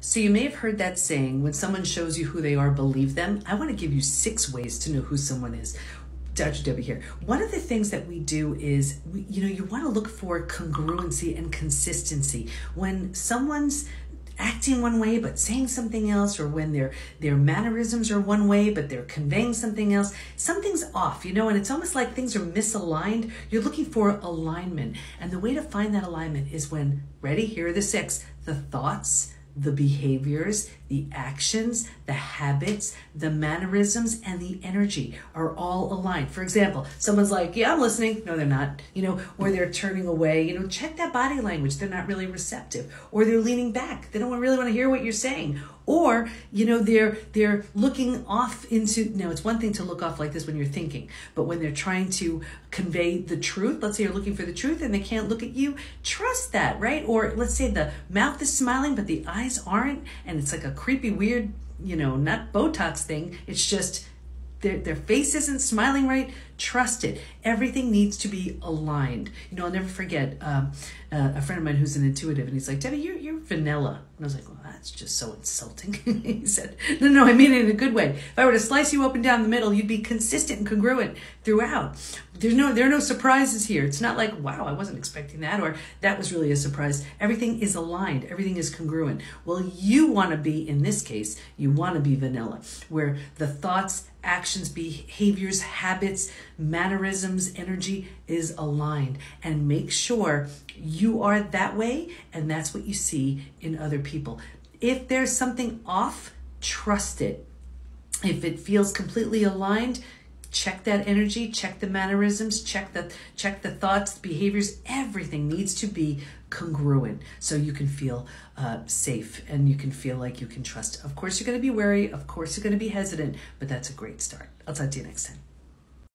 So you may have heard that saying, when someone shows you who they are, believe them. I want to give you six ways to know who someone is. Dr. Debi here. One of the things that we do is, we, you know, you want to look for congruency and consistency. When someone's acting one way but saying something else or when their their mannerisms are one way but they're conveying something else something's off you know and it's almost like things are misaligned you're looking for alignment and the way to find that alignment is when ready here are the six the thoughts the behaviors, the actions, the habits, the mannerisms, and the energy are all aligned. For example, someone's like, Yeah, I'm listening. No, they're not. You know, or they're turning away. You know, check that body language. They're not really receptive. Or they're leaning back. They don't really want to hear what you're saying or you know they're they're looking off into now it's one thing to look off like this when you're thinking but when they're trying to convey the truth let's say you're looking for the truth and they can't look at you trust that right? Or let's say the mouth is smiling but the eyes aren't and it's like a creepy weird you know not botox thing. It's just their, their face isn't smiling right. Trust it. Everything needs to be aligned. You know i'll never forget um, uh, a friend of mine who's an intuitive and he's like Debi you're, vanilla. And i was like well that's just so insulting he said. No no i mean it in a good way. If i were to slice you and down the middle you'd be consistent and congruent throughout there's no there are no surprises here it's not like wow i wasn't expecting that or that was really a surprise everything is aligned everything is congruent well you want to be in this case you want to be vanilla where the thoughts actions, behaviors, habits, mannerisms, energy is aligned. And make sure you are that way, and that's what you see in other people. If there's something off, trust it. If it feels completely aligned, check that energy check the mannerisms check the check the thoughts the behaviors. Everything needs to be congruent so you can feel uh, safe and you can feel like you can trust. Of course you're going to be wary. Of course you're going to be hesitant but that's a great start. I'll talk to you next time